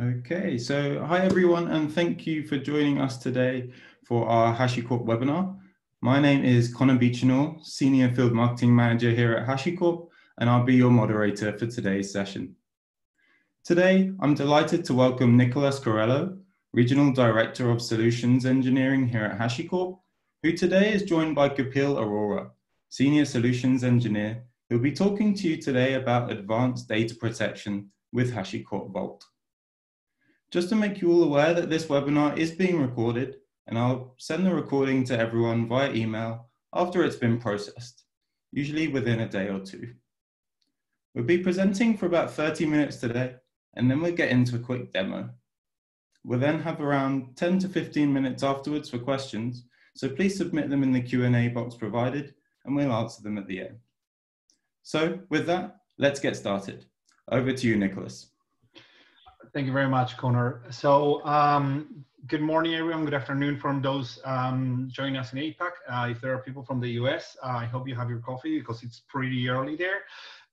Okay, so hi everyone, and thank you for joining us today for our HashiCorp webinar. My name is Connor Beechinor, Senior Field Marketing Manager here at HashiCorp, and I'll be your moderator for today's session. Today, I'm delighted to welcome Nicholas Corrarello, Regional Director of Solutions Engineering here at HashiCorp, who today is joined by Kapil Arora, Senior Solutions Engineer, who'll be talking to you today about advanced data protection with HashiCorp Vault. Just to make you all aware that this webinar is being recorded and I'll send the recording to everyone via email after it's been processed, usually within a day or two. We'll be presenting for about 30 minutes today and then we'll get into a quick demo. We'll then have around 10 to 15 minutes afterwards for questions, so please submit them in the Q&A box provided and we'll answer them at the end. So with that, let's get started. Over to you, Nicholas. Thank you very much, Connor. So um, good morning, everyone. Good afternoon from those um, joining us in APAC. Uh, if there are people from the US, uh, I hope you have your coffee because it's pretty early there.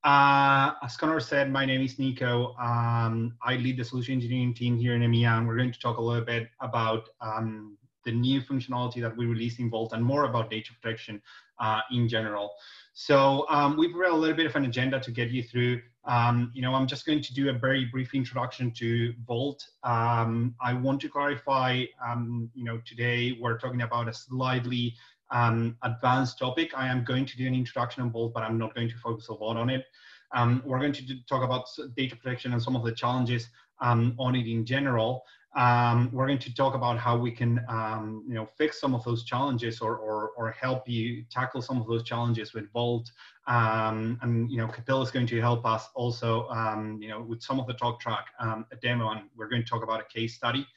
Uh, as Connor said, my name is Nico. Um, I lead the solution engineering team here in EMEA, and we're going to talk a little bit about um, the new functionality that we released in Vault and more about data protection uh, in general. So um, we've read a little bit of an agenda to get you through um, you know, I'm just going to do a very brief introduction to Vault. Um, I want to clarify, um, you know, today we're talking about a slightly um, advanced topic. I am going to do an introduction on Vault, but I'm not going to focus a lot on it. Um, we're going to talk about data protection and some of the challenges um, on it in general um, we're going to talk about how we can um, you know fix some of those challenges or, or, or help you tackle some of those challenges with Vault. Um, and you know Kapil is going to help us also um, you know with some of the talk track um, a demo and we're going to talk about a case study.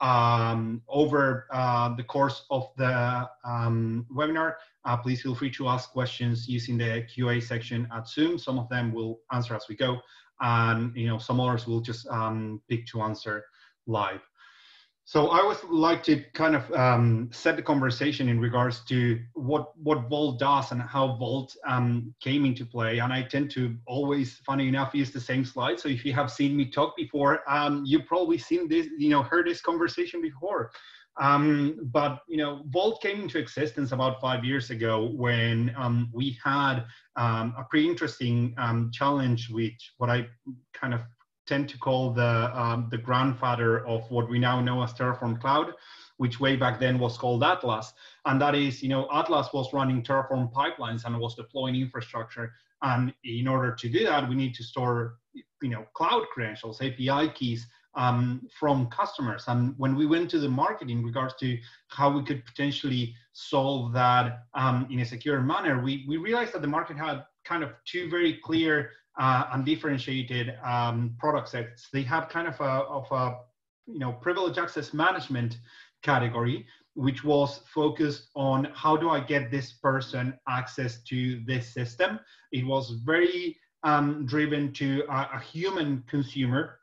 Um, over uh, the course of the webinar uh, please feel free to ask questions using the QA section at Zoom. Some of them will answer as we go. And you know some others will just pick to answer live. So I would like to kind of um, set the conversation in regards to what what Vault does and how Vault um, came into play. And I tend to always, funny enough, use the same slide. So if you have seen me talk before, um, you've probably seen this, you know, heard this conversation before. Um, but you know, Vault came into existence about five years ago when um, we had um, a pretty interesting challenge, which what I kind of tend to call the, um, the grandfather of what we now know as Terraform Cloud, which way back then was called Atlas. And that is, you know, Atlas was running Terraform pipelines and was deploying infrastructure. And in order to do that, we need to store, you know, cloud credentials, API keys um, from customers. And when we went to the market in regards to how we could potentially solve that um, in a secure manner, we, we realized that the market had kind of two very clear uh, undifferentiated um, product sets. They have kind of a, of a you know privilege access management category, which was focused on how do I get this person access to this system. It was very um, driven to a, a human consumer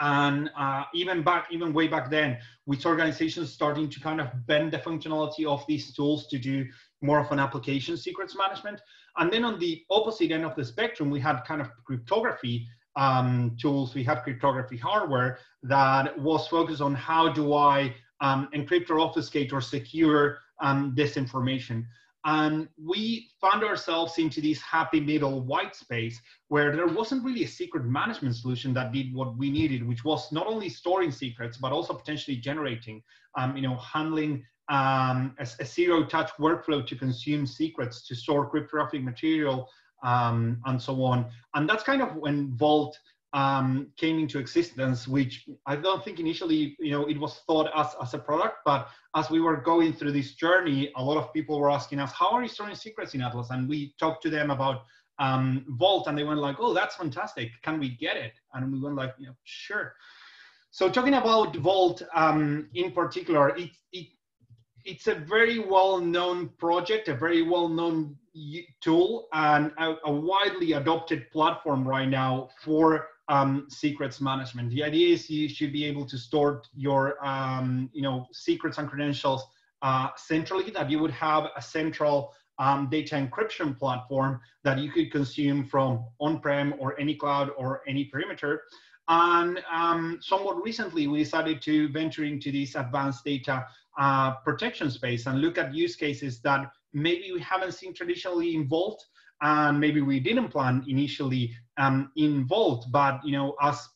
and uh, even back even way back then with organizations starting to kind of bend the functionality of these tools to do more of an application secrets management and then on the opposite end of the spectrum, we had kind of cryptography um, tools. We had cryptography hardware that was focused on how do I um, encrypt or obfuscate or secure um, this information. And we found ourselves into this happy middle white space where there wasn't really a secret management solution that did what we needed, which was not only storing secrets, but also potentially generating, um, you know, handling um, a, a zero-touch workflow to consume secrets, to store cryptographic material, um, and so on. And that's kind of when Vault um, came into existence, which I don't think initially, you know, it was thought as, as a product, but as we were going through this journey, a lot of people were asking us, how are you storing secrets in Atlas? And we talked to them about um, Vault and they went like, oh, that's fantastic. Can we get it? And we went like, you know, sure. So talking about Vault um, in particular, it, it it's a very well-known project, a very well-known tool, and a, a, widely adopted platform right now for um, secrets management. The idea is you should be able to store your, um, you know, secrets and credentials uh, centrally. That you would have a central um, data encryption platform that you could consume from on-prem or any cloud or any perimeter And um, somewhat recently, we decided to venture into this advanced data uh, protection space and look at use cases that maybe we haven't seen traditionally in Vault and maybe we didn't plan initially um, in Vault. But you know, as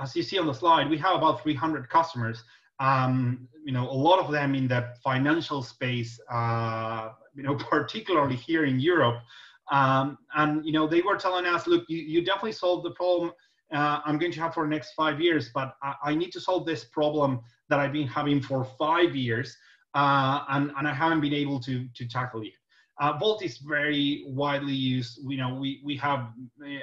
as you see on the slide, we have about 300 customers. Um, you know, a lot of them in the financial space. Uh, you know, particularly here in Europe. Um, and you know, they were telling us, look, you, you definitely solved the problem uh, I'm going to have for the next five years, but I, I, need to solve this problem that I've been having for five years, uh, and, and I haven't been able to, to tackle it. Uh, Vault is very widely used. You know, we, we have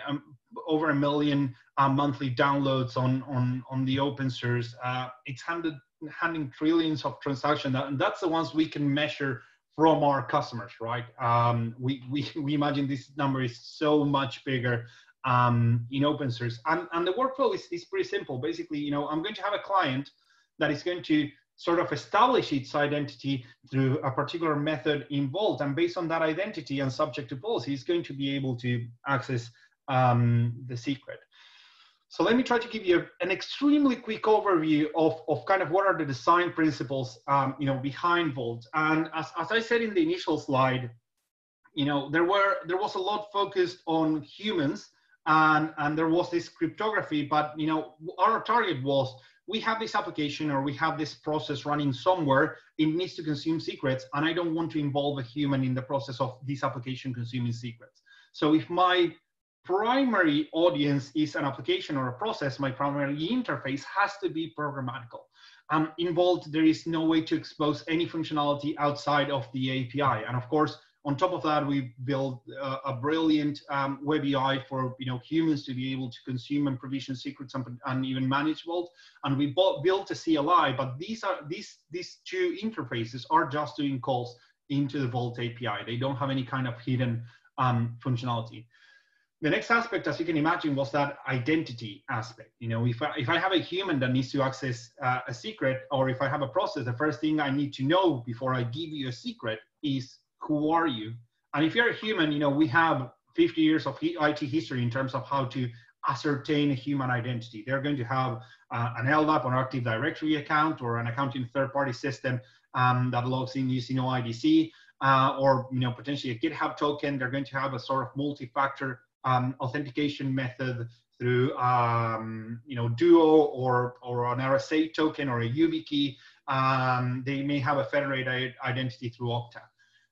um, over a million uh, monthly downloads on, on, on the open source. Uh, it's handed, handling trillions of transactions, and that's the ones we can measure from our customers, right? Um, we, we, we imagine this number is so much bigger um, in open source. And, and the workflow is, is pretty simple. Basically, you know, I'm going to have a client that is going to sort of establish its identity through a particular method in Vault. And based on that identity and subject to policy, it's going to be able to access um, the secret. So let me try to give you an extremely quick overview of, of kind of what are the design principles, um, you know, behind Vault. And as, as I said in the initial slide, you know, there were there was a lot focused on humans and, and there was this cryptography, but you know, our target was we have this application or we have this process running somewhere, it needs to consume secrets, and I don't want to involve a human in the process of this application consuming secrets. So if my primary audience is an application or a process, my primary interface has to be programmatical. Um, in Vault, there is no way to expose any functionality outside of the API. And of course, on top of that, we built uh, a brilliant um, web UI for you know humans to be able to consume and provision secrets and, and even manage Vault. And we built a CLI, but these are these these two interfaces are just doing calls into the Vault API. They don't have any kind of hidden um, functionality. The next aspect, as you can imagine, was that identity aspect. You know, if I, if I have a human that needs to access uh, a secret, or if I have a process, the first thing I need to know before I give you a secret is who are you? And if you're a human, you know, we have 50 years of IT history in terms of how to ascertain a human identity. They're going to have uh, an LDAP or Active Directory account or an account in third-party system um, that logs in using OIDC, uh, or you know potentially a GitHub token. They're going to have a sort of multi-factor um, authentication method through um, you know Duo or or an RSA token or a YubiKey. Um, they may have a federated identity through Okta.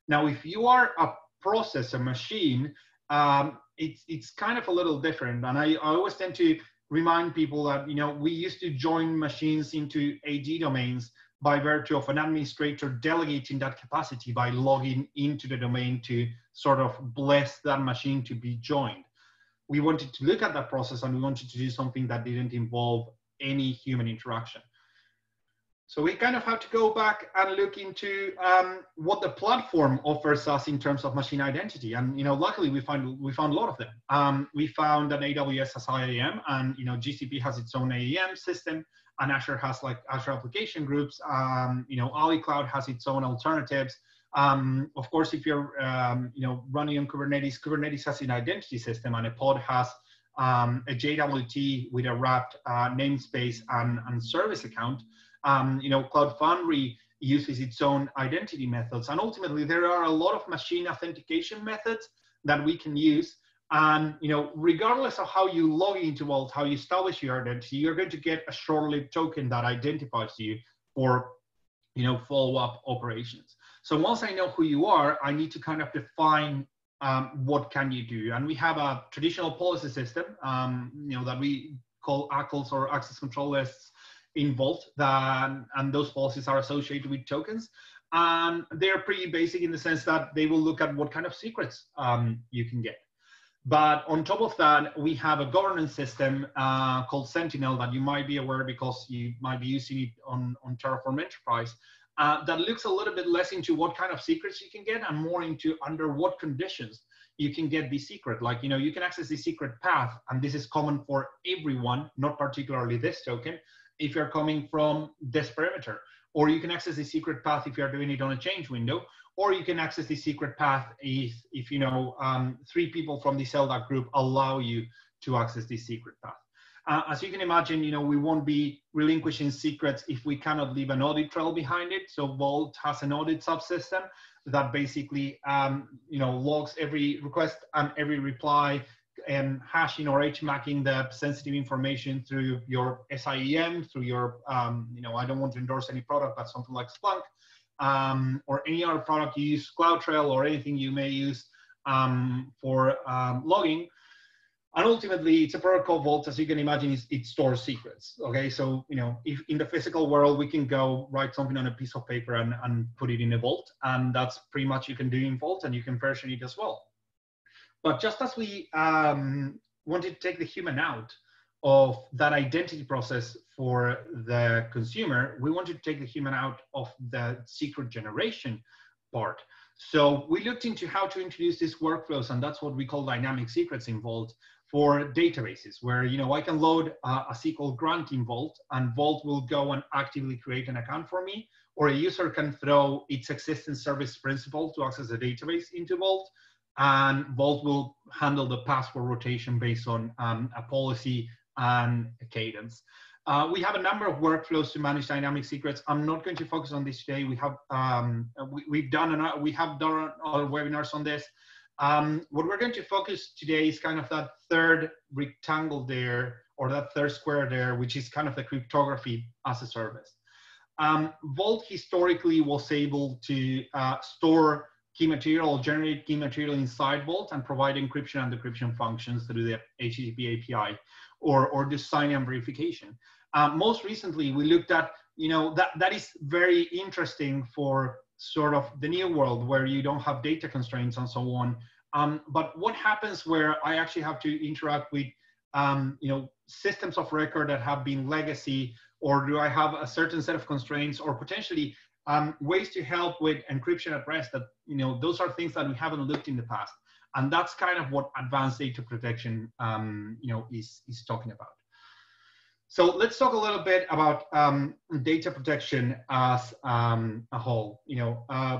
Now, if you are a process, a machine, um, it's, it's kind of a little different. And I, I always tend to remind people that, you know, we used to join machines into AD domains by virtue of an administrator delegating that capacity by logging into the domain to sort of bless that machine to be joined. We wanted to look at that process and we wanted to do something that didn't involve any human interaction. So we kind of have to go back and look into um, what the platform offers us in terms of machine identity. And you know, luckily we find we found a lot of them. Um, we found that AWS has IAM, and you know, GCP has its own IAM system, and Azure has like Azure Application Groups. Um, you know, Ali Cloud has its own alternatives. Um, of course, if you're um, you know running on Kubernetes, Kubernetes has an identity system, and a pod has um, a JWT with a wrapped uh, namespace and, and service account um, you know, Cloud Foundry uses its own identity methods. And ultimately, there are a lot of machine authentication methods that we can use. And you know, regardless of how you log into Vault, how you establish your identity, you're going to get a short-lived token that identifies you for you know follow-up operations. So once I know who you are, I need to kind of define um, what can you do. And we have a traditional policy system, um, you know, that we call ACLs or access control lists involved that, and those policies are associated with tokens. And they're pretty basic in the sense that they will look at what kind of secrets um, you can get. But on top of that, we have a governance system uh, called Sentinel that you might be aware because you might be using it on, on Terraform Enterprise. Uh, that looks a little bit less into what kind of secrets you can get and more into under what conditions you can get the secret. Like, you know, you can access the secret path, and this is common for everyone, not particularly this token if you're coming from this perimeter. Or you can access the secret path if you're doing it on a change window. Or you can access the secret path if, if you know, um, three people from the LDAP group allow you to access the secret path. Uh, as you can imagine, you know, we won't be relinquishing secrets if we cannot leave an audit trail behind it. So Vault has an audit subsystem that basically, um, you know, logs every request and every reply and hashing or HMACing the sensitive information through your SIEM, through your, um, you know, I don't want to endorse any product, but something like Splunk, um, or any other product you use, CloudTrail or anything you may use um, for um, logging. And ultimately, it's a protocol vault, as you can imagine, it stores secrets. Okay, so you know, if in the physical world we can go write something on a piece of paper and, and put it in a vault, and that's pretty much you can do in Vault, and you can version it as well. But just as we um, wanted to take the human out of that identity process for the consumer, we wanted to take the human out of the secret generation part. So we looked into how to introduce these workflows, and that's what we call dynamic secrets in Vault for databases, where you know I can load a SQL grant in Vault, and Vault will go and actively create an account for me, or a user can throw its existing service principal to access a database into Vault, and Vault will handle the password rotation based on um, a policy and a cadence. Uh, we have a number of workflows to manage dynamic secrets. I'm not going to focus on this today. We have um, we, have done an, we have done other webinars on this. Um, what we're going to focus today is kind of that third rectangle there, or that third square there, which is kind of the cryptography as a service. Um, Vault historically was able to uh, store key material, generate key material inside Vault and provide encryption and decryption functions through the HTTP API or, or the sign-in verification. Uh, most recently, we looked at, you know, that, that is very interesting for sort of the new world where you don't have data constraints and so on. Um, but what happens where I actually have to interact with, um, you know, systems of record that have been legacy, or do I have a certain set of constraints, or potentially um, ways to help with encryption at rest? That you know, those are things that we haven't looked in the past, and that's kind of what advanced data protection, um, you know, is is talking about. So let's talk a little bit about um, data protection as um, a whole. You know, uh,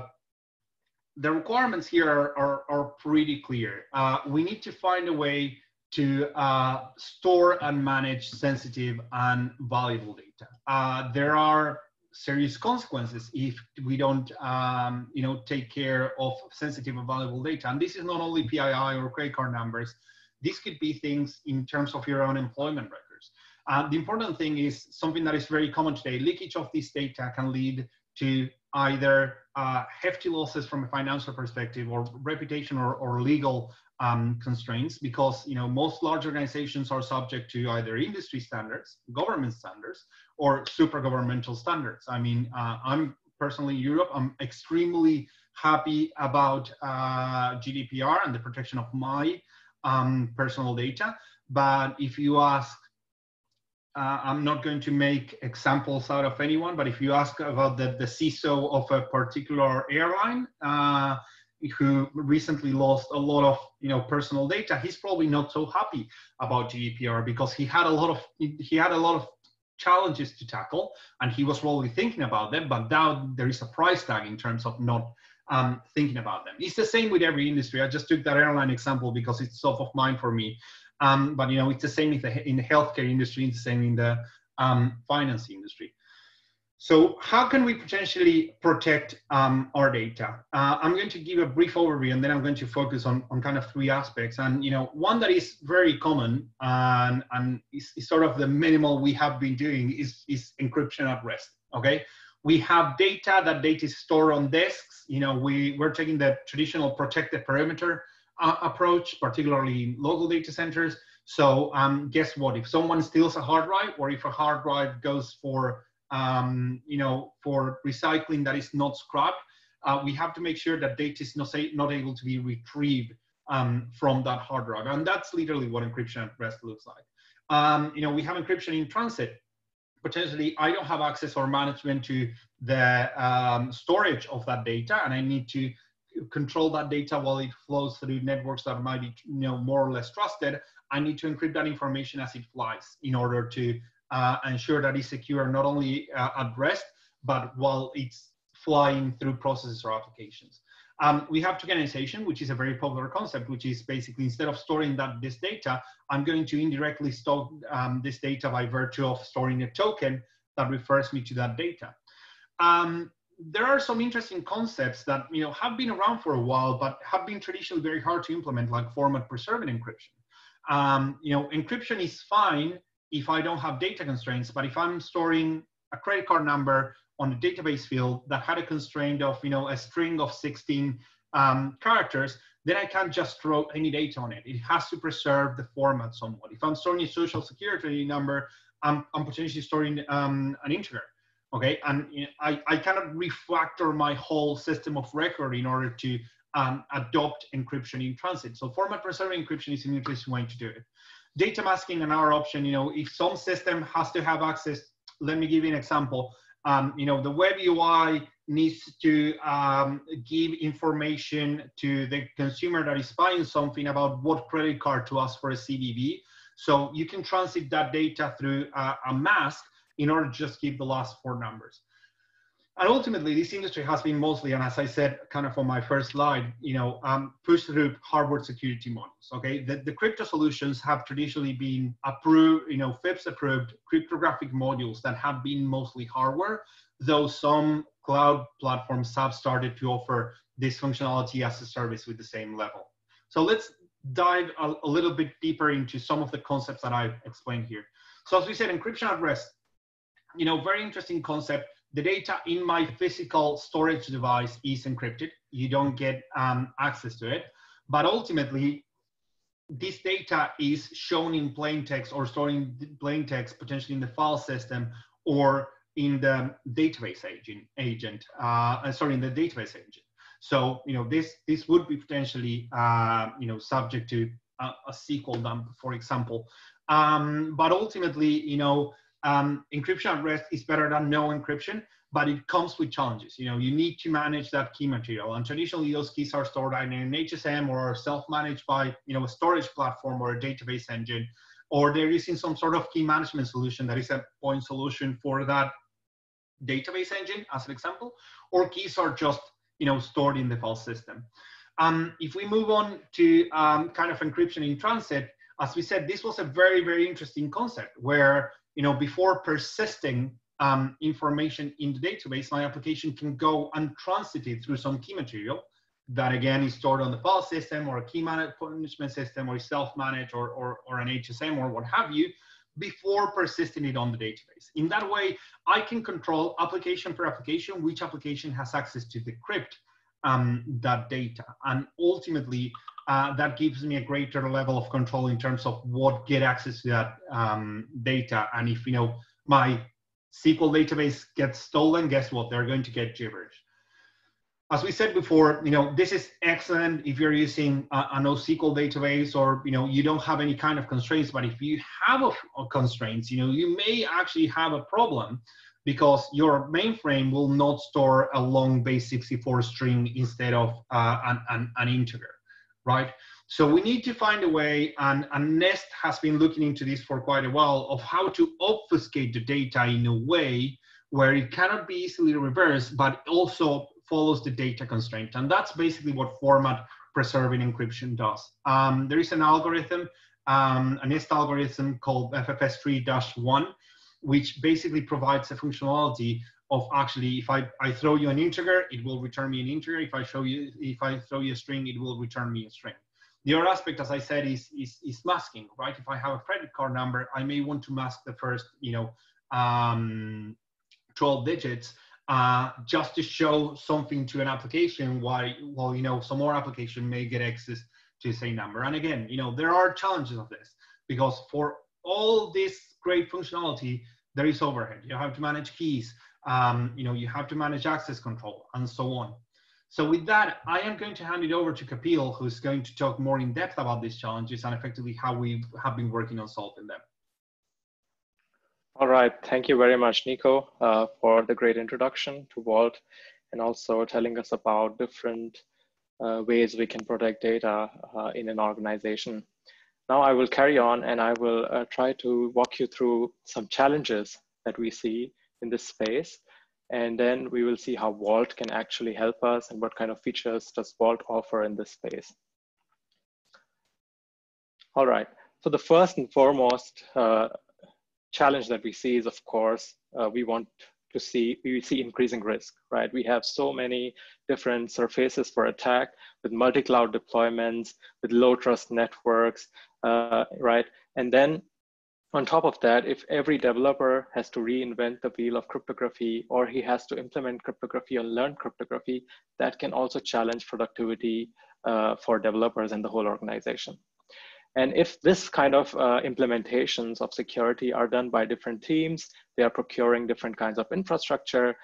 the requirements here are, are, are pretty clear. Uh, we need to find a way to uh, store and manage sensitive and valuable data. Uh, there are serious consequences if we don't, um, you know, take care of sensitive and valuable data. And this is not only PII or credit card numbers. This could be things in terms of your own employment records. uh, the important thing is something that is very common today. Leakage of this data can lead to either uh, hefty losses from a financial perspective or reputation or, or legal um, constraints because you know most large organizations are subject to either industry standards, government standards, or super governmental standards. I mean, uh, I'm personally in Europe. I'm extremely happy about uh, GDPR and the protection of my um, personal data. But if you ask uh, I'm not going to make examples out of anyone, but if you ask about the, the CISO of a particular airline uh, who recently lost a lot of you know personal data, he's probably not so happy about GDPR because he had a lot of he had a lot of challenges to tackle and he was probably thinking about them, but now there is a price tag in terms of not um, thinking about them. It's the same with every industry. I just took that airline example because it's top of mind for me. Um, but you know, it's the same in the, in the healthcare industry, it's the same in the um, finance industry. So how can we potentially protect um, our data? Uh, I'm going to give a brief overview and then I'm going to focus on, on kind of three aspects. And you know, one that is very common and, and is, is sort of the minimal we have been doing is, is encryption at rest, okay? We have data, that data is stored on disks. You know, we, we're taking the traditional protected perimeter uh, approach, particularly in local data centers. So um, guess what? If someone steals a hard drive, or if a hard drive goes for um, you know for recycling that is not scrapped, uh, we have to make sure that data is not, not able to be retrieved um, from that hard drive, and that's literally what encryption at rest looks like. Um, you know, we have encryption in transit. Potentially, I don't have access or management to the um, storage of that data, and I need to control that data while it flows through networks that might be you know more or less trusted i need to encrypt that information as it flies in order to uh, ensure that it's secure not only uh, at rest but while it's flying through processes or applications Um, we have tokenization, which is a very popular concept, which is basically instead of storing that this data, I'm going to indirectly store um, this data by virtue of storing a token that refers me to that data. Um, there are some interesting concepts that you know have been around for a while, but have been traditionally very hard to implement, like format preserving encryption. Um, you know, encryption is fine if I don't have data constraints, but if I'm storing a credit card number on a database field that had a constraint of you know a string of 16 um, characters, then I can't just throw any data on it. It has to preserve the format somewhat. If I'm storing a social security number, I'm, I'm potentially storing um, an integer okay? And I, I cannot refactor my whole system of record in order to um, adopt encryption in transit. So format preserving encryption is an interesting way to do it. Data masking another option you know if some system has to have access let me give you an example. Um, you know the web ui needs to um, give information to the consumer that is buying something about what credit card to ask for a cvv so you can transit that data through a mask in order to just keep the last four numbers. And ultimately, this industry has been mostly, and as I said, kind of on my first slide, you know, um, pushed through hardware security modules. Okay, the, the crypto solutions have traditionally been approved, you know, FIPS approved cryptographic modules that have been mostly hardware, though some cloud platforms have started to offer this functionality as a service with the same level. So let's dive a, a little bit deeper into some of the concepts that I've explained here. So as we said, encryption at rest you know, very interesting concept. The data in my physical storage device is encrypted. You don't get um, access to it. But ultimately, this data is shown in plain text or stored in plain text, potentially in the file system or in the database agent, agent uh, uh, sorry, in the database agent. So, you know, this, this would be potentially, uh, you know, subject to a, a SQL dump, for example. Um, but ultimately, you know, um, encryption at rest is better than no encryption, but it comes with challenges. You know, you need to manage that key material, and traditionally those keys are stored in an HSM or self-managed by you know a storage platform or a database engine, or they're using some sort of key management solution that is a point solution for that database engine, as an example, or keys are just you know stored in the file system. Um, if we move on to um, kind of encryption in transit, as we said, this was a very, very interesting concept where you know, before persisting um, information in the database, my application can go and transit it through some key material that again is stored on the file system or a key management system or self-managed or, or, or an HSM or what have you before persisting it on the database. In that way, I can control application per application, which application has access to decrypt um, that data. And ultimately, uh, that gives me a greater level of control in terms of what get access to that um, data. And if you know my SQL database gets stolen, guess what? They're going to get gibberish. As we said before, you know this is excellent if you're using a, NoSQL database or you know you don't have any kind of constraints. But if you have a, a constraints, you know you may actually have a problem because your mainframe will not store a long base 64 string instead of uh, an, an, an integer right? So we need to find a way, and, and NIST has been looking into this for quite a while, of how to obfuscate the data in a way where it cannot be easily reversed, but also follows the data constraint. And that's basically what format preserving encryption does. Um, there is an algorithm, um, a NIST algorithm called FF3-1, which basically provides a functionality of actually if I, I throw you an integer, it will return me an integer. If I show you if I throw you a string, it will return me a string. The other aspect, as I said, is, is, is masking, right? If I have a credit card number, I may want to mask the first, you know, um, 12 digits uh, just to show something to an application why well you know, some more application may get access to the same number. And again, you know, there are challenges of this because for all this great functionality, there is overhead. You have to manage keys um, you know, you have to manage access control and so on. So with that, I am going to hand it over to Kapil, who's going to talk more in depth about these challenges and effectively how we have been working on solving them. All right, thank you very much, Nico, uh, for the great introduction to Vault and also telling us about different uh, ways we can protect data uh, in an organization. Now I will carry on and I will uh, try to walk you through some challenges that we see in this space And then we will see how Vault can actually help us and what kind of features does Vault offer in this space. All right, so the first and foremost uh, challenge that we see is, of course, uh, we want to see, we see increasing risk, right? We have so many different surfaces for attack with multi-cloud deployments, with low trust networks, uh, right? And then on top of that, if every developer has to reinvent the wheel of cryptography or he has to implement cryptography or learn cryptography, that can also challenge productivity uh, for developers and the whole organization. And if this kind of uh, implementations of security are done by different teams, they are procuring different kinds of infrastructure,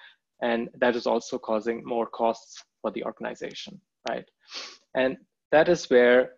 and that is also causing more costs for the organization, right? And that is where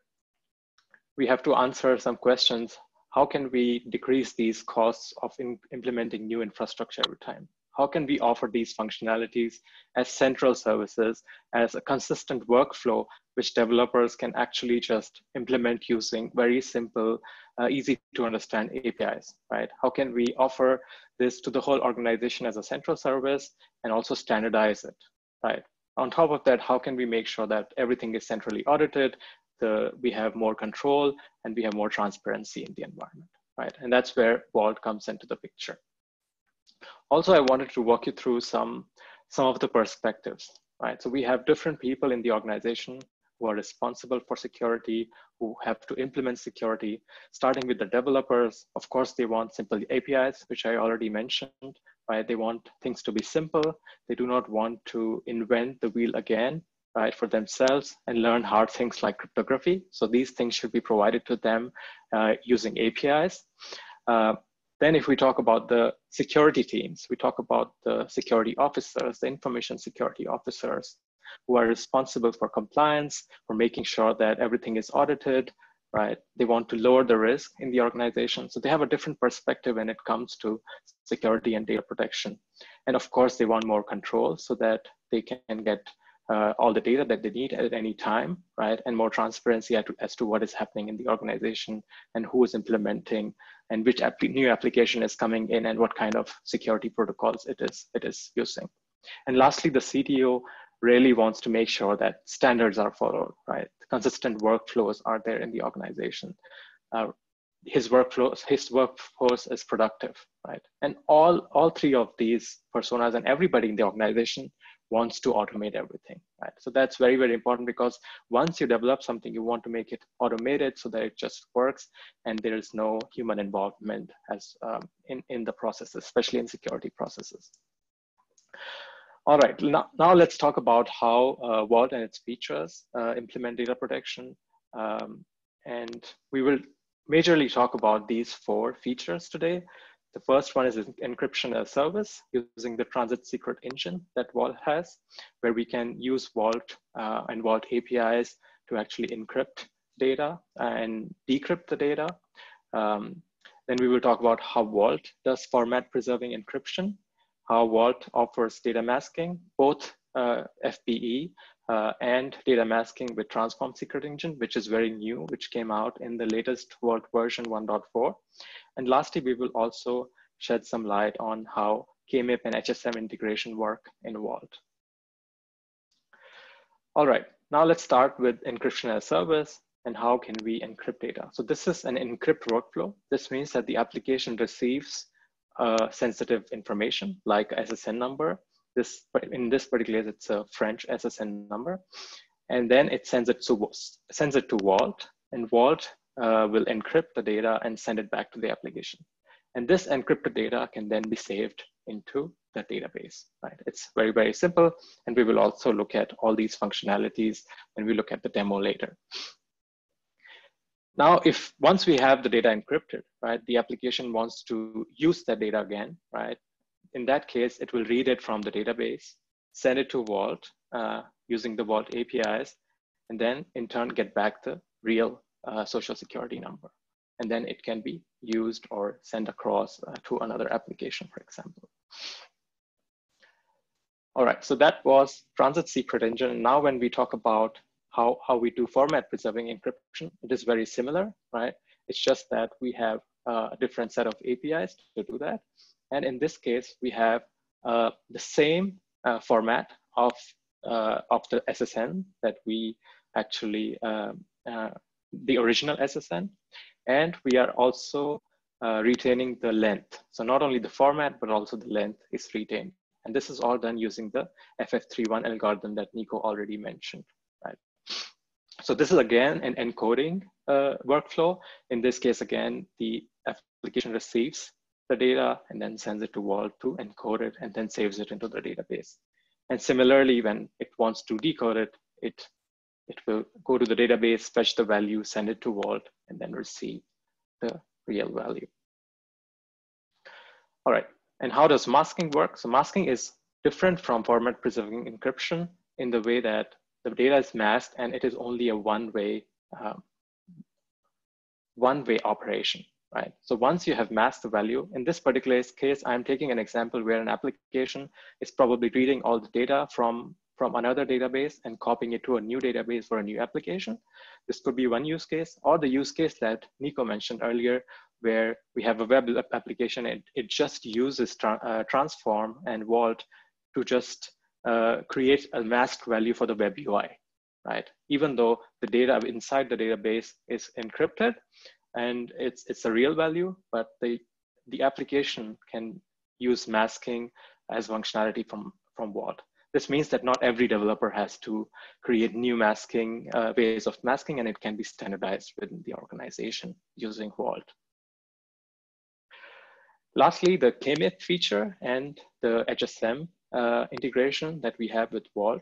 we have to answer some questions. How can we decrease these costs of in implementing new infrastructure every time? How can we offer these functionalities as central services, as a consistent workflow, which developers can actually just implement using very simple, uh, easy to understand APIs, right? How can we offer this to the whole organization as a central service and also standardize it, right? On top of that, how can we make sure that everything is centrally audited, the, we have more control and we have more transparency in the environment, right? And that's where Vault comes into the picture. Also, I wanted to walk you through some, some of the perspectives, right? So we have different people in the organization who are responsible for security, who have to implement security, starting with the developers. Of course, they want simple APIs, which I already mentioned, right? They want things to be simple. They do not want to invent the wheel again, right, for themselves and learn hard things like cryptography. So these things should be provided to them uh, using APIs. Uh, then if we talk about the security teams, we talk about the security officers, the information security officers who are responsible for compliance, for making sure that everything is audited, right? They want to lower the risk in the organization. So they have a different perspective when it comes to security and data protection. And of course, they want more control so that they can get uh, all the data that they need at any time, right? And more transparency as to, what is happening in the organization and who is implementing and which app new application is coming in and what kind of security protocols it is, it is using. And lastly, the CTO really wants to make sure that standards are followed, right? Consistent workflows are there in the organization. Uh, his workflows, his workforce is productive, right? And all, all three of these personas and everybody in the organization wants to automate everything, right? So that's very, very important because once you develop something, you want to make it automated so that it just works and there is no human involvement as um, in, in the process, especially in security processes. All right, now, now let's talk about how uh, Vault and its features uh, implement data protection. Um, and we will majorly talk about these four features today. The first one is encryption as a service using the transit secret engine that Vault has, where we can use Vault uh, and Vault APIs to actually encrypt data and decrypt the data. Um, then we will talk about how Vault does format preserving encryption, how Vault offers data masking, both uh, FPE uh, and data masking with transform secret engine, which is very new, which came out in the latest Vault version 1.4. And lastly, we will also shed some light on how KMIP and HSM integration work in Vault. All right, now let's start with encryption as a service and how can we encrypt data. So this is an encrypt workflow. This means that the application receives uh, sensitive information like SSN number. This, in this particular case, it's a French SSN number. And then it sends it to, sends it to Vault and Vault uh, will encrypt the data and send it back to the application. And this encrypted data can then be saved into the database, right? It's very, very simple. And we will also look at all these functionalities when we look at the demo later. Now, if once we have the data encrypted, right, the application wants to use that data again, right? In that case, it will read it from the database, send it to Vault uh, using the Vault APIs, and then in turn get back the real uh, social security number. And then it can be used or sent across uh, to another application, for example. All right, so that was Transit Secret Engine. Now when we talk about how, how we do format preserving encryption, it is very similar, right? It's just that we have uh, a different set of APIs to do that. And in this case, we have uh, the same uh, format of, uh, of the SSN that we actually, um, uh, the original SSN. And we are also uh, retaining the length. So not only the format, but also the length is retained. And this is all done using the FF31 algorithm that Nico already mentioned, right? So this is again an encoding uh, workflow. In this case, again, the application receives the data and then sends it to Vault to encode it and then saves it into the database. And similarly, when it wants to decode it, it, it will go to the database, fetch the value, send it to Vault, and then receive the real value. All right, and how does masking work? So masking is different from format preserving encryption in the way that the data is masked and it is only a one-way um, one-way operation, right? So once you have masked the value, in this particular case, I'm taking an example where an application is probably reading all the data from, from another database and copying it to a new database for a new application. This could be one use case or the use case that Nico mentioned earlier, where we have a web application and it just uses tra uh, transform and vault to just uh, create a masked value for the web UI, right? Even though the data inside the database is encrypted and it's, it's a real value, but the, the application can use masking as functionality from, from Vault. This means that not every developer has to create new masking uh, ways of masking and it can be standardized within the organization using Vault. Lastly, the KMIP feature and the HSM uh, integration that we have with Vault.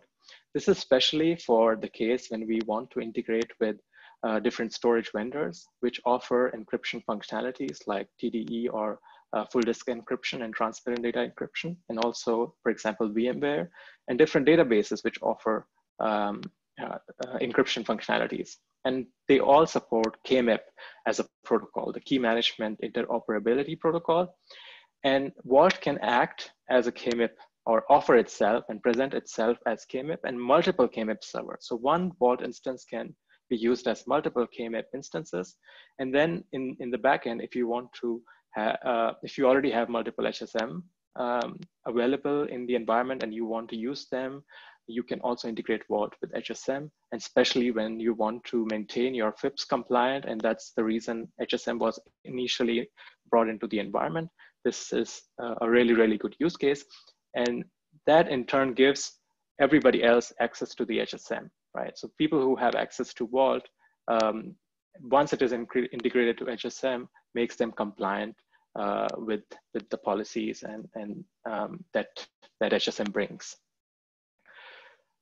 This is especially for the case when we want to integrate with uh, different storage vendors, which offer encryption functionalities like TDE or uh, full disk encryption and transparent data encryption, and also, for example, VMware and different databases which offer um, uh, uh, encryption functionalities. And they all support KMIP as a protocol, the key management interoperability protocol. And Vault can act as a KMIP or offer itself and present itself as KMIP and multiple KMIP servers. So one Vault instance can be used as multiple KMIP instances. And then in, in the backend, if you want to, uh, if you already have multiple HSM um, available in the environment and you want to use them, you can also integrate Vault with HSM, and especially when you want to maintain your FIPS compliant, and that's the reason HSM was initially brought into the environment. This is a really, really good use case. And that in turn gives everybody else access to the HSM, right? So people who have access to Vault, um, once it is integrated to HSM, makes them compliant uh, with, with the policies and, and um, that, that HSM brings.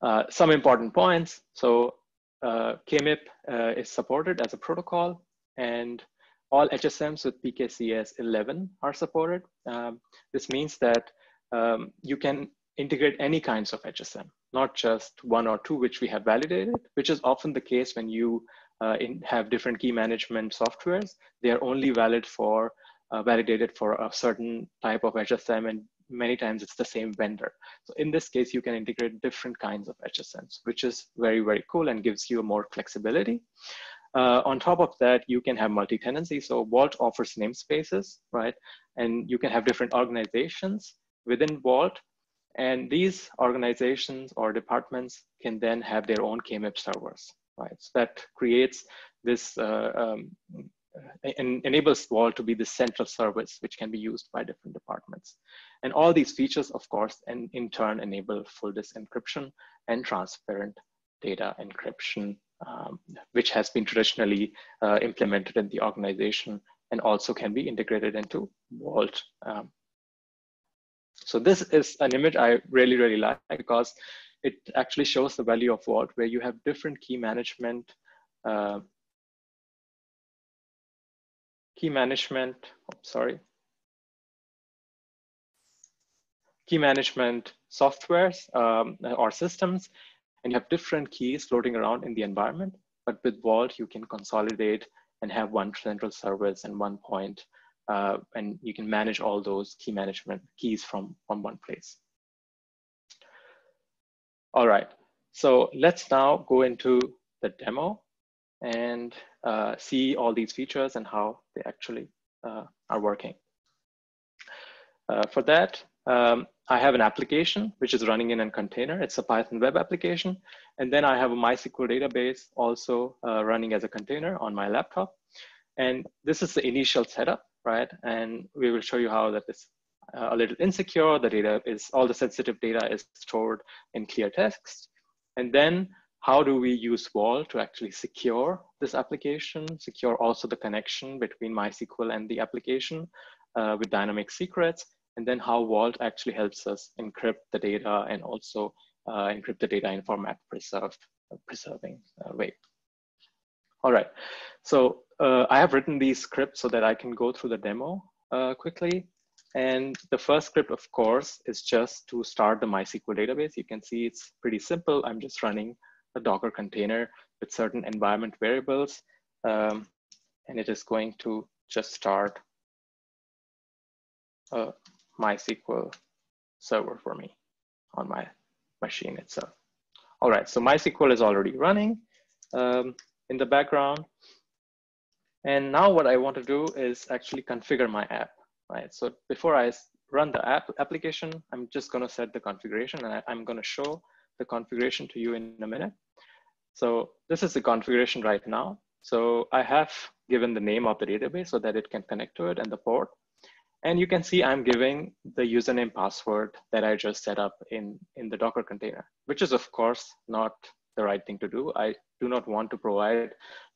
Uh, some important points. So uh, KMIP uh, is supported as a protocol and all HSMs with PKCS 11 are supported. Um, this means that um, you can integrate any kinds of HSM, not just one or two, which we have validated, which is often the case when you uh, in, have different key management softwares. They are only valid for, uh, validated for a certain type of HSM and many times it's the same vendor. So in this case, you can integrate different kinds of HSMs, which is very, very cool and gives you more flexibility. Uh, on top of that, you can have multi-tenancy. So Vault offers namespaces, right? And you can have different organizations within Vault. And these organizations or departments can then have their own KMIP servers, right? So that creates this uh, um, and enables Vault to be the central service which can be used by different departments. And all these features, of course, and in turn enable full disk encryption and transparent data encryption, um, which has been traditionally uh, implemented in the organization and also can be integrated into Vault um, so this is an image I really, really like because it actually shows the value of Vault where you have different key management, uh, key management, oh, sorry, key management softwares um, or systems, and you have different keys floating around in the environment. But with Vault, you can consolidate and have one central service and one point uh, and you can manage all those key management keys from, from one place. All right, so let's now go into the demo and uh, see all these features and how they actually uh, are working. Uh, for that, um, I have an application which is running in a container. It's a Python web application. And then I have a MySQL database also uh, running as a container on my laptop. And this is the initial setup, right? And we will show you how that is uh, a little insecure. The data is, all the sensitive data is stored in clear text. And then how do we use Vault to actually secure this application, secure also the connection between MySQL and the application uh, with dynamic secrets, and then how Vault actually helps us encrypt the data and also uh, encrypt the data in format preserved, preserving uh, way. All right, so uh, I have written these scripts so that I can go through the demo uh, quickly. And the first script, of course, is just to start the MySQL database. You can see it's pretty simple. I'm just running a Docker container with certain environment variables. Um, and it is going to just start a MySQL server for me on my machine itself. All right, so MySQL is already running um, in the background. And now what I want to do is actually configure my app, right? So before I run the app application, I'm just gonna set the configuration and I, I'm gonna show the configuration to you in a minute. So this is the configuration right now. So I have given the name of the database so that it can connect to it and the port. And you can see I'm giving the username password that I just set up in, in the Docker container, which is of course not the right thing to do. I do not want to provide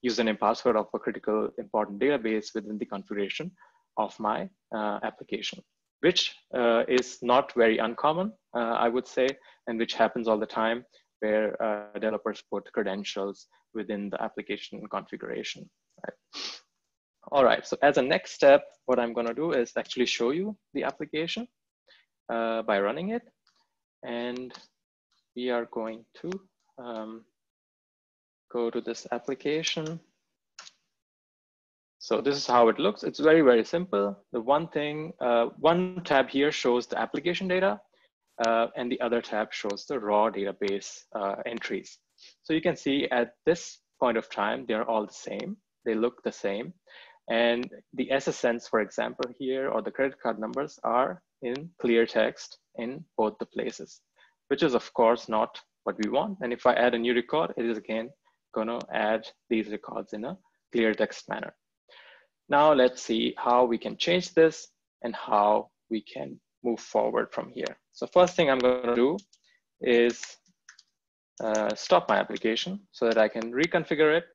username password of a critical important database within the configuration of my uh, application, which uh, is not very uncommon, uh, I would say, and which happens all the time where uh, developers put credentials within the application configuration. Right? All right, so as a next step, what I'm gonna do is actually show you the application uh, by running it. And we are going to um, go to this application. So this is how it looks. It's very, very simple. The one thing, uh, one tab here shows the application data uh, and the other tab shows the raw database uh, entries. So you can see at this point of time, they're all the same. They look the same. And the SSNs, for example, here, or the credit card numbers are in clear text in both the places, which is of course not what we want. And if I add a new record, it is again gonna add these records in a clear text manner. Now let's see how we can change this and how we can move forward from here. So first thing I'm gonna do is uh, stop my application so that I can reconfigure it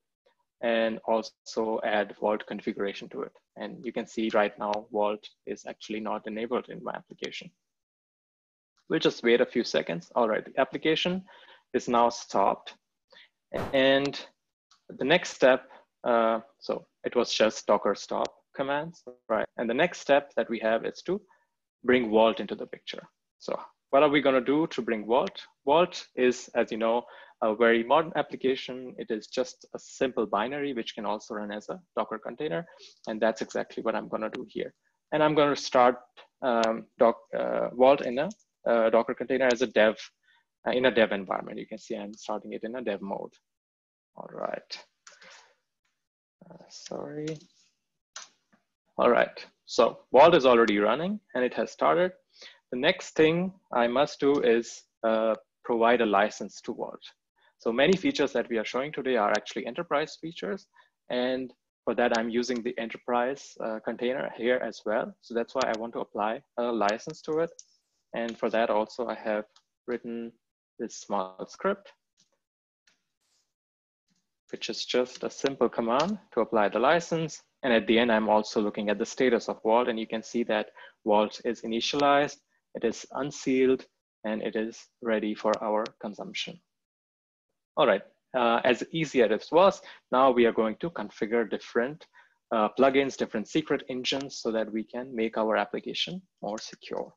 and also add Vault configuration to it. And you can see right now, Vault is actually not enabled in my application. We'll just wait a few seconds. All right, the application is now stopped. And the next step, uh, so it was just docker stop commands, right? And the next step that we have is to bring Vault into the picture. So what are we gonna do to bring Vault? Vault is, as you know, a very modern application. It is just a simple binary, which can also run as a Docker container. And that's exactly what I'm gonna do here. And I'm gonna start um, doc, uh, Vault in a uh, Docker container as a dev, uh, in a dev environment. You can see I'm starting it in a dev mode. All right. Uh, sorry. All right, so Vault is already running and it has started. The next thing I must do is uh, provide a license to Vault. So many features that we are showing today are actually enterprise features. And for that, I'm using the enterprise uh, container here as well. So that's why I want to apply a license to it. And for that also, I have written this small script, which is just a simple command to apply the license. And at the end, I'm also looking at the status of Vault and you can see that Vault is initialized, it is unsealed, and it is ready for our consumption. All right, uh, as easy as it was, now we are going to configure different uh, plugins, different secret engines so that we can make our application more secure.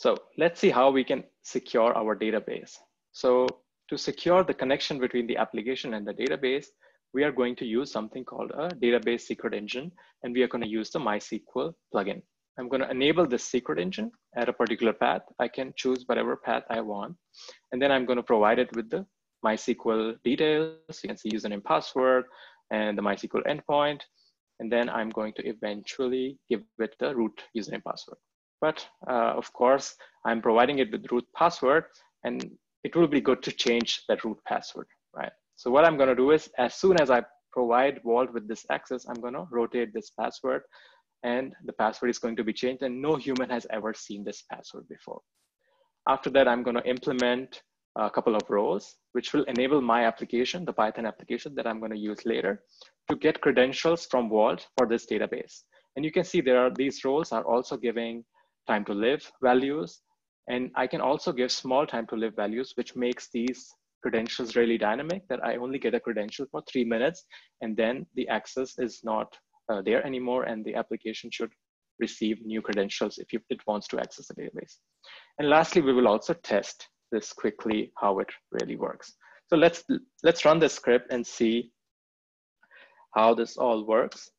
So let's see how we can secure our database. So to secure the connection between the application and the database, we are going to use something called a database secret engine, and we are going to use the MySQL plugin. I'm going to enable this secret engine at a particular path. I can choose whatever path I want. And then I'm going to provide it with the MySQL details. You can see username, password, and the MySQL endpoint. And then I'm going to eventually give it the root username password. But uh, of course, I'm providing it with root password and it will be good to change that root password, right? So what I'm gonna do is as soon as I provide Vault with this access, I'm gonna rotate this password and the password is going to be changed and no human has ever seen this password before. After that, I'm gonna implement a couple of roles, which will enable my application, the Python application that I'm gonna use later to get credentials from Vault for this database. And you can see there are these roles are also giving time to live values. And I can also give small time to live values, which makes these credentials really dynamic that I only get a credential for three minutes and then the access is not uh, there anymore and the application should receive new credentials if it wants to access the database. And lastly, we will also test this quickly, how it really works. So let's, let's run this script and see how this all works.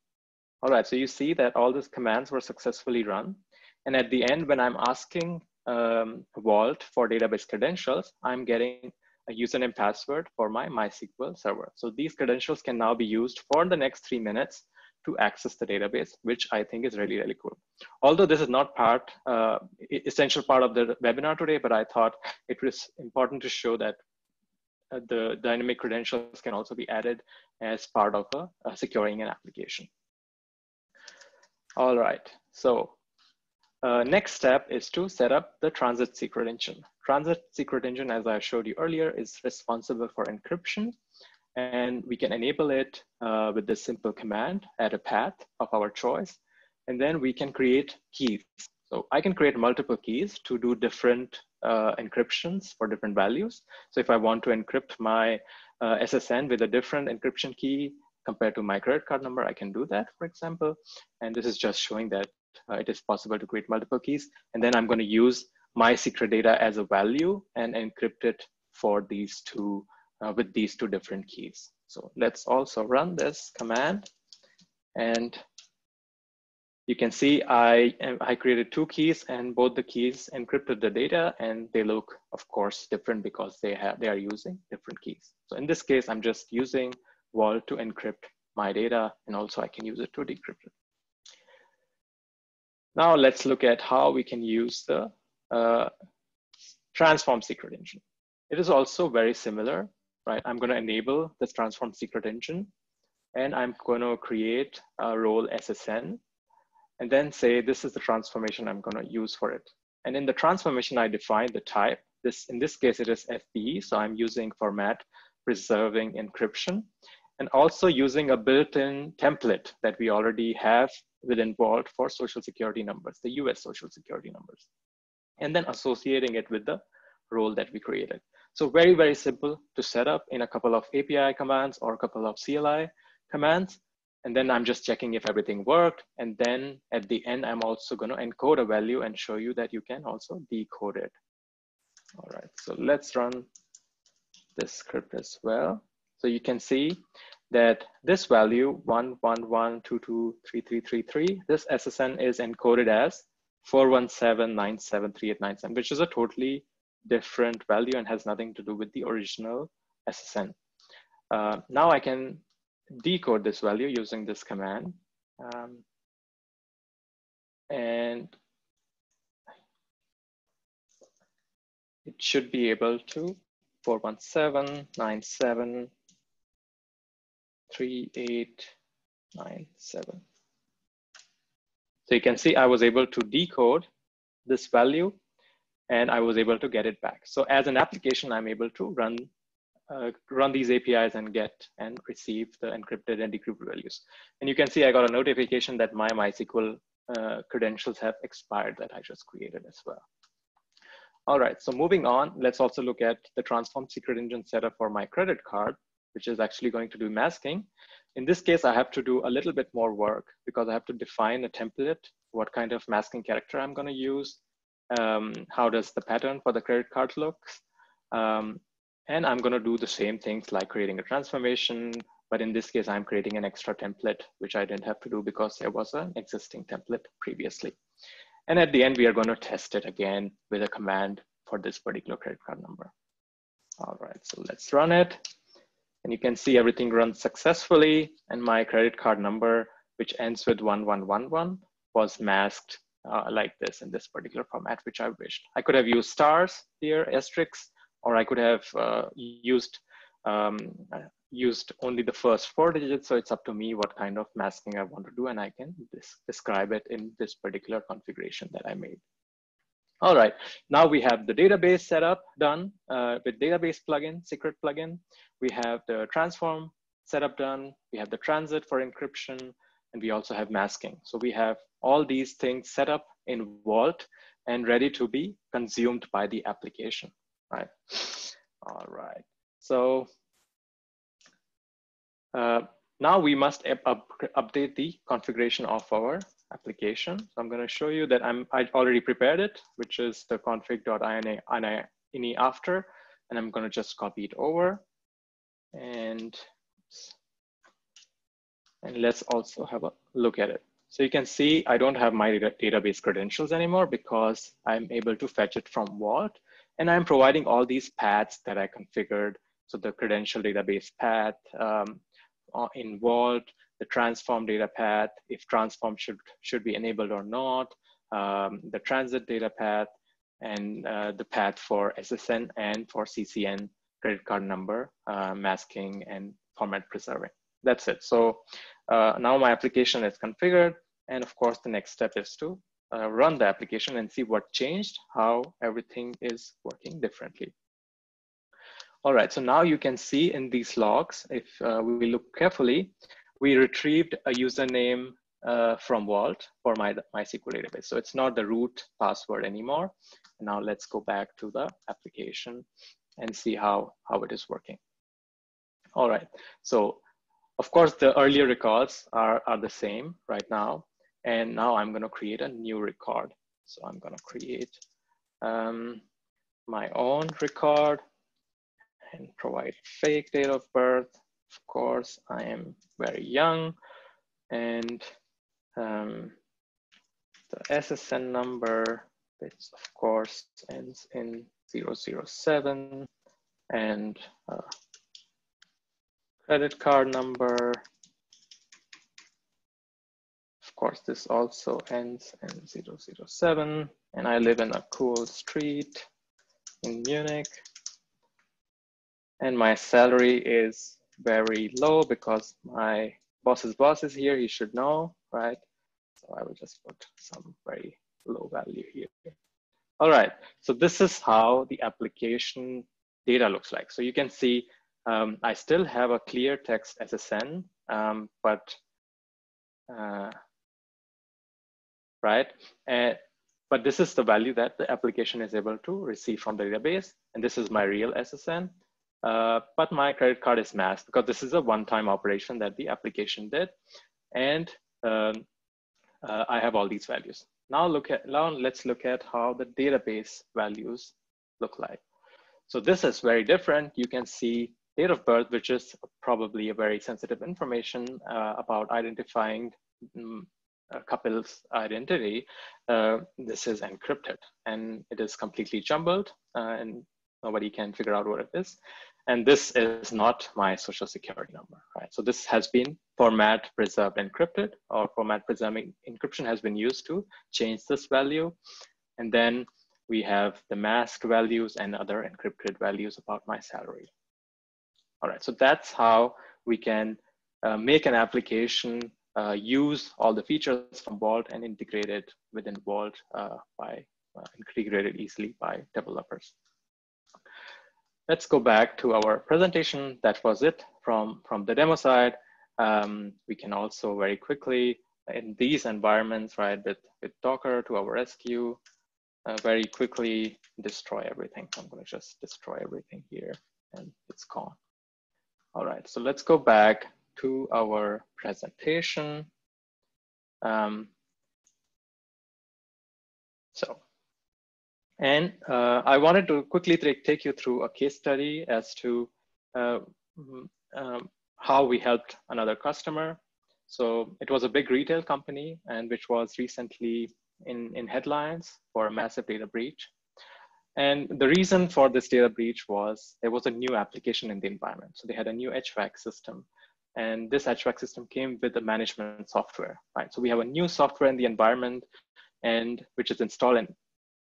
All right, so you see that all these commands were successfully run. And at the end, when I'm asking um, Vault for database credentials, I'm getting a username password for my MySQL server. So these credentials can now be used for the next three minutes to access the database, which I think is really, really cool. Although this is not part, uh, essential part of the webinar today, but I thought it was important to show that uh, the dynamic credentials can also be added as part of a, securing an application. All right, so uh, next step is to set up the transit secret engine. Transit secret engine, as I showed you earlier, is responsible for encryption and we can enable it uh, with this simple command, at a path of our choice, and then we can create keys. So I can create multiple keys to do different uh, encryptions for different values. So if I want to encrypt my uh, SSN with a different encryption key compared to my credit card number, I can do that, for example. And this is just showing that it is possible to create multiple keys. And then I'm going to use my secret data as a value and encrypt it for these two uh, with these two different keys. So let's also run this command and you can see I, I created two keys and both the keys encrypted the data and they look of course different because they have they are using different keys. So in this case, I'm just using Vault to encrypt my data and also I can use it to decrypt it. Now let's look at how we can use the uh, transform secret engine. It is also very similar right? I'm going to enable this transform secret engine and I'm going to create a role SSN and then say this is the transformation I'm going to use for it. And in the transformation, I define the type. This In this case, it is FPE, so I'm using format preserving encryption and also using a built-in template that we already have within Vault for social security numbers, the US social security numbers, and then associating it with the role that we created. So very, very simple to set up in a couple of API commands or a couple of CLI commands. And then I'm just checking if everything worked. And then at the end, I'm also gonna encode a value and show you that you can also decode it. All right, so let's run this script as well. So you can see that this value 111223333, this SSN is encoded as 417973897, which is a totally different value and has nothing to do with the original SSN. Uh, now I can decode this value using this command. Um, and it should be able to 417 So you can see I was able to decode this value and I was able to get it back. So as an application, I'm able to run uh, run these APIs and get and receive the encrypted and decrypted values. And you can see I got a notification that my MySQL uh, credentials have expired that I just created as well. All right, so moving on, let's also look at the transform secret engine setup for my credit card, which is actually going to do masking. In this case, I have to do a little bit more work because I have to define a template, what kind of masking character I'm gonna use, um, how does the pattern for the credit card look? Um, and I'm gonna do the same things like creating a transformation, but in this case, I'm creating an extra template, which I didn't have to do because there was an existing template previously. And at the end, we are gonna test it again with a command for this particular credit card number. All right, so let's run it. And you can see everything runs successfully and my credit card number, which ends with 1111 was masked uh, like this in this particular format, which I wished. I could have used stars here, asterisks, or I could have uh, used um, used only the first four digits. So it's up to me what kind of masking I want to do, and I can describe it in this particular configuration that I made. All right, now we have the database setup done uh, with database plugin, secret plugin. We have the transform setup done. We have the transit for encryption, and we also have masking. So we have all these things set up in Vault and ready to be consumed by the application, right? All right, so uh, now we must up, up, update the configuration of our application. So I'm going to show you that I'm I already prepared it, which is the config.ini after, and I'm going to just copy it over. And and let's also have a look at it. So you can see I don't have my database credentials anymore because I'm able to fetch it from Vault. And I'm providing all these paths that I configured. So the credential database path um, uh, in Vault, the transform data path, if transform should, should be enabled or not, um, the transit data path, and uh, the path for SSN and for CCN credit card number, uh, masking and format preserving. That's it. So uh, now my application is configured. And of course, the next step is to uh, run the application and see what changed, how everything is working differently. All right, so now you can see in these logs, if uh, we look carefully, we retrieved a username uh, from Vault for my MySQL database. So it's not the root password anymore. Now let's go back to the application and see how, how it is working. All right, so of course the earlier records are, are the same right now. And now I'm gonna create a new record. So I'm gonna create um, my own record and provide fake date of birth. Of course, I am very young. And um, the SSN number, which of course ends in 007 and uh, credit card number. Of course, this also ends in 007 and I live in a cool street in Munich. And my salary is very low because my boss's boss is here, he should know, right? So I will just put some very low value here. All right, so this is how the application data looks like. So you can see um, I still have a clear text SSN, um, but, uh, right? And, but this is the value that the application is able to receive from the database. And this is my real SSN. Uh, but my credit card is masked because this is a one-time operation that the application did. And um, uh, I have all these values. Now look at, now let's look at how the database values look like. So this is very different. You can see date of birth, which is probably a very sensitive information uh, about identifying um, a couple's identity. Uh, this is encrypted and it is completely jumbled uh, and nobody can figure out what it is. And this is not my social security number, right? So this has been format preserved encrypted or format preserving encryption has been used to change this value. And then we have the masked values and other encrypted values about my salary. All right, so that's how we can uh, make an application uh, use all the features from Vault and integrate it within Vault uh, by uh, integrated easily by developers let's go back to our presentation. That was it from, from the demo side. Um, we can also very quickly in these environments, right, with, with Docker to our rescue, uh, very quickly destroy everything. I'm gonna just destroy everything here and it's gone. All right, so let's go back to our presentation. Um, so and uh, I wanted to quickly take you through a case study as to uh, mm, um, how we helped another customer. So it was a big retail company and which was recently in, in headlines for a massive data breach. And the reason for this data breach was there was a new application in the environment. So they had a new HVAC system and this HVAC system came with the management software, right? So we have a new software in the environment and which is installed and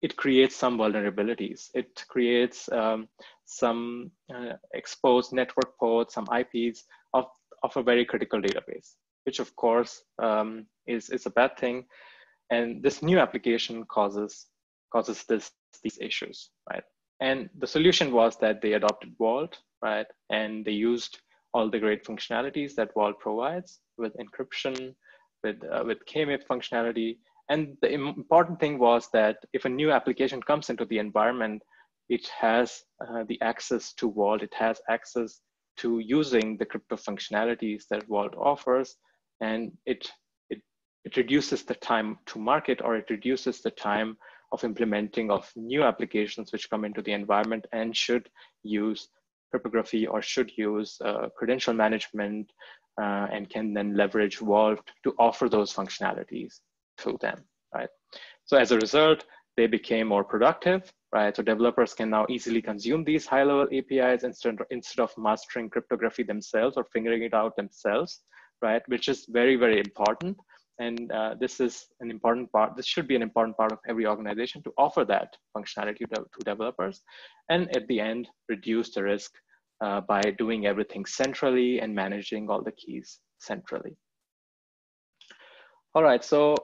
it creates some vulnerabilities. It creates um, some uh, exposed network ports, some IPs of, of a very critical database, which of course um, is, is a bad thing. And this new application causes, causes this, these issues, right? And the solution was that they adopted Vault, right? And they used all the great functionalities that Vault provides with encryption, with, uh, with KMIP functionality. And the important thing was that if a new application comes into the environment, it has uh, the access to Vault, it has access to using the crypto functionalities that Vault offers, and it, it, it reduces the time to market or it reduces the time of implementing of new applications which come into the environment and should use cryptography or should use uh, credential management uh, and can then leverage Vault to offer those functionalities to them, right? So as a result, they became more productive, right? So developers can now easily consume these high-level APIs instead, instead of mastering cryptography themselves or figuring it out themselves, right? Which is very, very important. And uh, this is an important part, this should be an important part of every organization to offer that functionality to, developers. And at the end, reduce the risk uh, by doing everything centrally and managing all the keys centrally. All right, so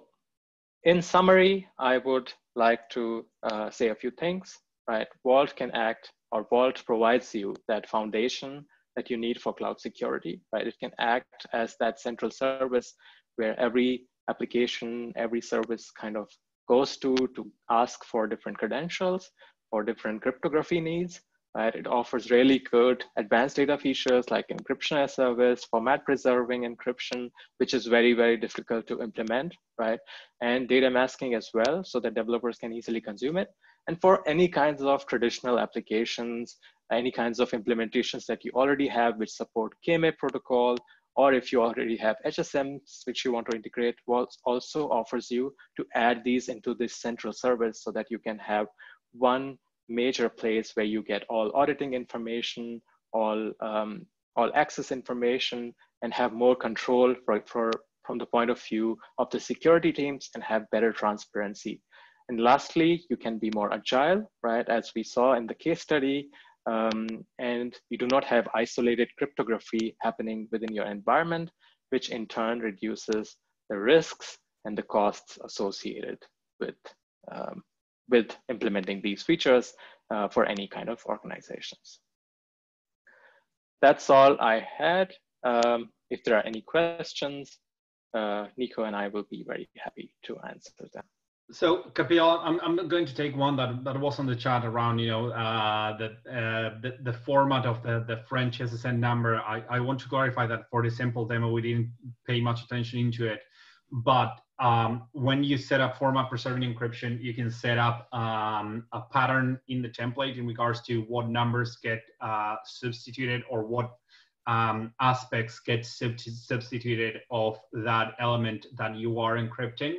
in summary, I would like to uh, say a few things, right? Vault can act, or Vault provides you that foundation that you need for cloud security, right? It can act as that central service where every application, every service kind of goes to to ask for different credentials for different cryptography needs. Right? It offers really good advanced data features like encryption as service, format preserving encryption, which is very, very difficult to implement, right? And data masking as well, so that developers can easily consume it. And for any kinds of traditional applications, any kinds of implementations that you already have which support KMIP protocol or if you already have HSMs which you want to integrate, Vault also offers you to add these into this central service so that you can have one major place where you get all auditing information, all, um, all access information, and have more control for, for, from the point of view of the security teams and have better transparency. And lastly, you can be more agile, right? As we saw in the case study, um, and you do not have isolated cryptography happening within your environment, which in turn reduces the risks and the costs associated with, um, with implementing these features uh, for any kind of organizations. That's all I had. Um, if there are any questions, uh, Nico and I will be very happy to answer them. So Kapil, I'm, I'm going to take one that, that was on the chat around, you know, uh, the, uh, the, the format of the, the French SSN number. I, I want to clarify that for the simple demo, we didn't pay much attention into it. But um, when you set up format preserving encryption, you can set up um, a pattern in the template in regards to what numbers get uh, substituted or what um, aspects get substituted of that element that you are encrypting.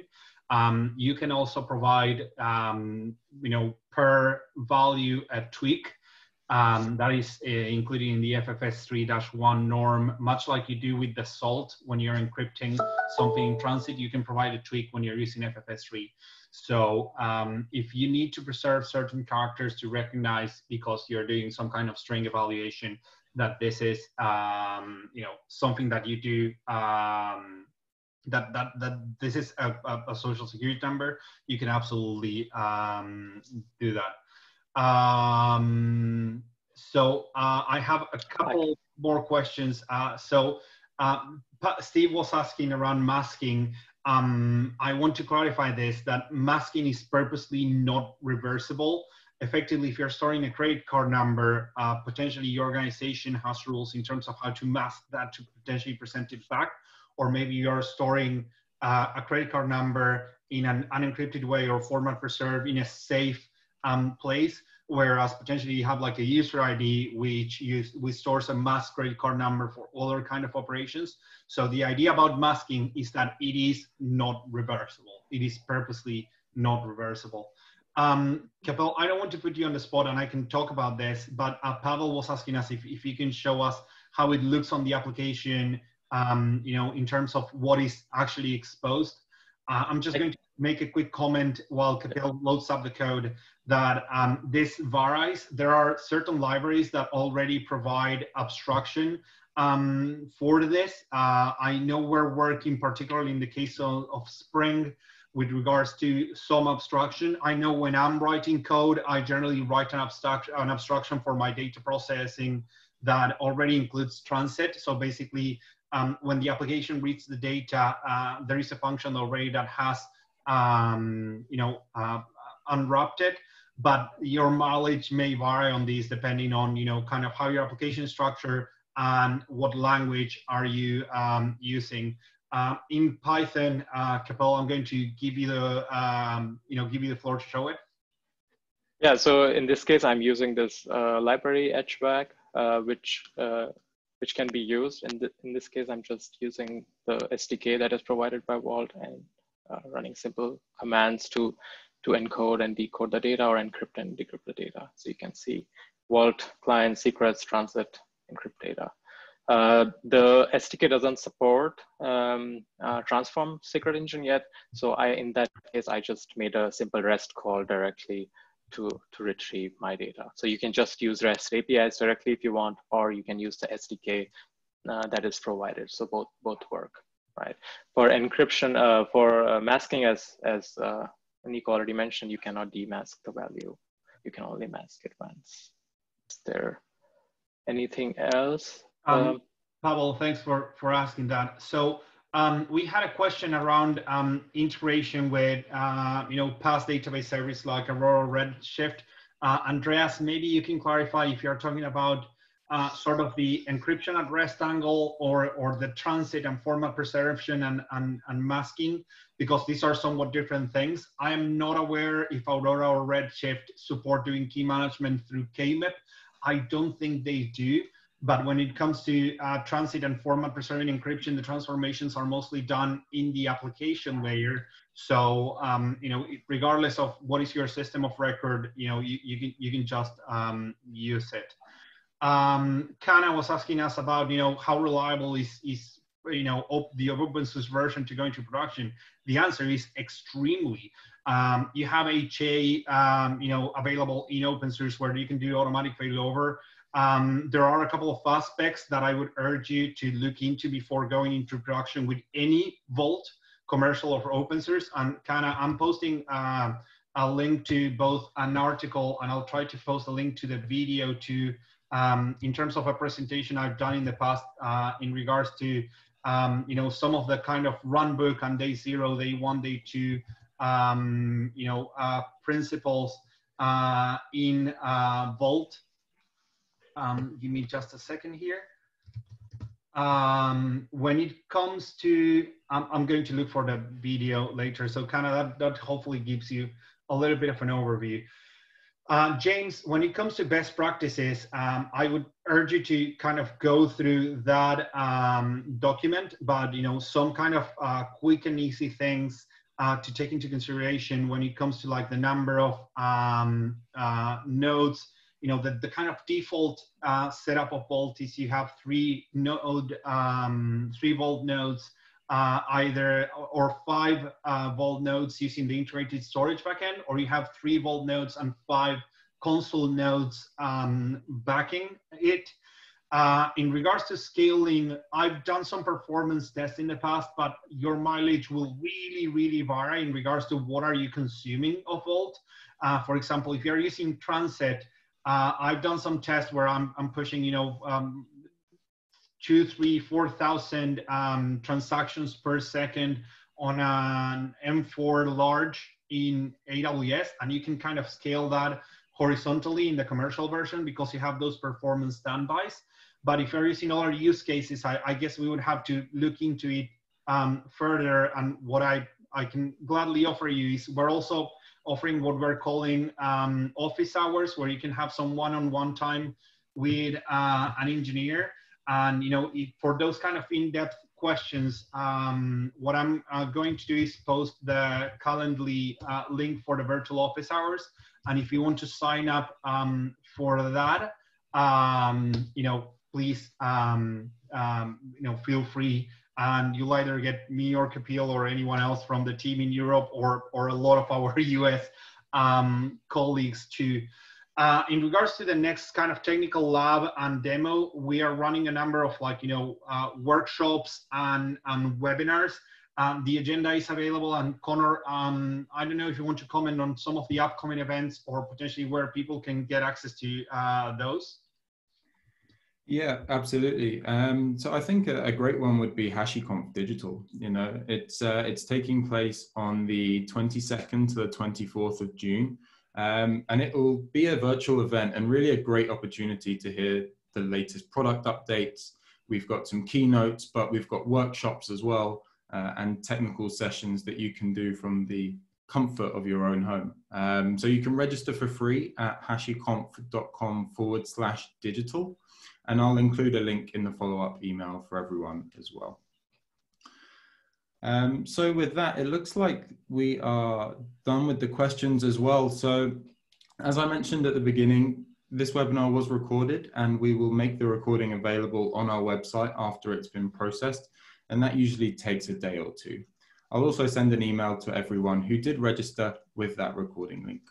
Um, you can also provide, um, you know, per value a tweak um, that is uh, included in the FF3-1 norm, much like you do with the SALT when you're encrypting something in transit, you can provide a tweak when you're using FFS 3. So um, if you need to preserve certain characters to recognize because you're doing some kind of string evaluation that this is, um, you know, something that you do um, that that that this is a, a, social security number, you can absolutely um, do that. Um, so uh, I have a couple more questions. Uh, so um, Steve was asking around masking. Um, I want to clarify this that masking is purposely not reversible. Effectively, if you're storing a credit card number, uh, potentially your organization has rules in terms of how to mask that to potentially present it back or maybe you're storing uh, a credit card number in an unencrypted way or format preserved in a safe um, place, whereas potentially you have like a user ID which use, which stores a masked credit card number for other kind of operations. So the idea about masking is that it is not reversible. It is purposely not reversible. Um, Kapil, I don't want to put you on the spot and I can talk about this, but uh, Pavel was asking us if, if you can show us how it looks on the application um, you know, in terms of what is actually exposed. Uh, I'm just going to make a quick comment while Kapil loads up the code that um, this varies. There are certain libraries that already provide abstraction um, for this. Uh, I know we're working particularly in the case of, of Spring with regards to some abstraction. I know when I'm writing code, I generally write an, abstract, an abstraction for my data processing that already includes transit. So basically, um, when the application reads the data, uh, there is a function already that has, um, you know, uh, unwrapped. But your mileage may vary on these depending on, you know, kind of how your application structure and what language are you um, using. Uh, in Python, uh, Kapil, I'm going to give you the, um, you know, give you the floor to show it. Yeah, so in this case, I'm using this uh, library HVAC, uh, which uh, which can be used. In, the, in this case, I'm just using the SDK that is provided by Vault and running simple commands to to encode and decode the data or encrypt and decrypt the data. So you can see Vault client secrets transit encrypt data. Uh, the SDK doesn't support um, uh, transform secret engine yet. So I, in that case, I just made a simple REST call directly to, to retrieve my data. So you can just use REST APIs directly if you want, or you can use the SDK uh, that is provided. So both, both work, right? For encryption, uh, for uh, masking, as, as uh, Nico already mentioned, you cannot demask the value. You can only mask it once. Is there anything else? Um, um, Pavel, thanks for, for asking that. So um, we had a question around um, integration with, uh, you know, PaaS database service like Aurora Redshift. Uh, Andreas, maybe you can clarify if you're talking about uh, sort of the encryption at rest angle or, or the transit and format preservation and, and, and masking, because these are somewhat different things. I am not aware if Aurora or Redshift support doing key management through KMIP. I don't think they do. But when it comes to uh, transit and format preserving encryption, the transformations are mostly done in the application layer. So, um, you know, regardless of what is your system of record, you know, you, you, can, you can just um, use it. Um, Kana was asking us about, you know, how reliable is, is you know, op the open source version to go into production? The answer is extremely. Um, you have HA, um, you know, available in open source where you can do automatic failover. Um, there are a couple of aspects that I would urge you to look into before going into production with any Vault, commercial or open source. And kind of, I'm posting uh, a link to both an article and I'll try to post a link to the video to, um, in terms of a presentation I've done in the past uh, in regards to, um, you know, some of the kind of run book and day zero, day one, day two, um, you know, uh, principles uh, in uh, Vault um, give me just a second here. Um, when it comes to, I'm, I'm, going to look for the video later. So kind of that, that hopefully gives you a little bit of an overview. Uh, James, when it comes to best practices, um, I would urge you to kind of go through that um, document, but you know some kind of uh, quick and easy things uh, to take into consideration when it comes to like the number of um, uh, nodes. You know, the, the kind of default uh, setup of Vault is you have three node, um, three Vault nodes, uh, either or five uh, Vault nodes using the integrated storage backend, or you have three Vault nodes and five Consul nodes um, backing it. Uh, in regards to scaling, I've done some performance tests in the past, but your mileage will really, really vary in regards to what are you consuming of Vault. Uh, for example, if you're using Transit, uh, I've done some tests where I'm, I'm pushing, you know, um, two, three, 4,000 um, transactions per second on an M4 large in AWS. And you can kind of scale that horizontally in the commercial version because you have those performance standbys. But if you're using other use cases, I, I guess we would have to look into it um, further. And what I, I can gladly offer you is we're also offering what we're calling um, office hours, where you can have some one-on-one time with uh, an engineer. And you know, for those kind of in-depth questions, um, what I'm uh, going to do is post the Calendly uh, link for the virtual office hours. And if you want to sign up um, for that, um, you know, please, um, um, you know, feel free and you'll either get me or Kapil or anyone else from the team in Europe or, or a lot of our US um, colleagues too. Uh, in regards to the next kind of technical lab and demo, we are running a number of like, you know, uh, workshops and, and webinars. Um, the agenda is available and Connor, um, I don't know if you want to comment on some of the upcoming events or potentially where people can get access to uh, those. Yeah, absolutely. Um, so I think a, a, great one would be HashiConf Digital. You know, it's uh, it's taking place on the 22nd to the 24th of June, um, and it will be a virtual event and really a great opportunity to hear the latest product updates. We've got some keynotes, but we've got workshops as well uh, and technical sessions that you can do from the comfort of your own home. Um, so you can register for free at hashiconf.com forward slash digital and I'll include a link in the follow-up email for everyone as well. Um, so with that, it looks like we are done with the questions as well. So as I mentioned at the beginning, this webinar was recorded and we will make the recording available on our website after it's been processed. And that usually takes a day or two. I'll also send an email to everyone who did register with that recording link.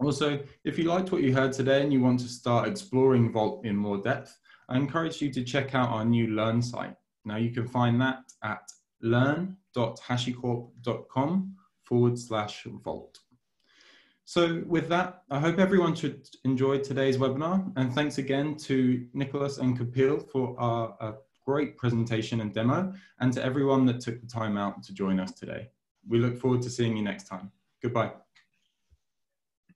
Also, if you liked what you heard today and you want to start exploring Vault in more depth, I encourage you to check out our new Learn site. Now you can find that at learn.hashicorp.com forward slash Vault. So with that, I hope everyone should enjoy today's webinar. And thanks again to Nicholas and Kapil for our, our great presentation and demo, and to everyone that took the time out to join us today. We look forward to seeing you next time. Goodbye.